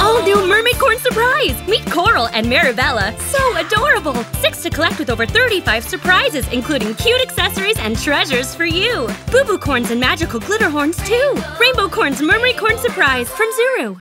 All new Mermaidcorn Surprise! Meet Coral and Maribella. So adorable! Six to collect with over 35 surprises, including cute accessories and treasures for you. Boo Boo Corns and magical glitter horns, too. Rainbocorns Mermaid Corn Surprise from Zuru.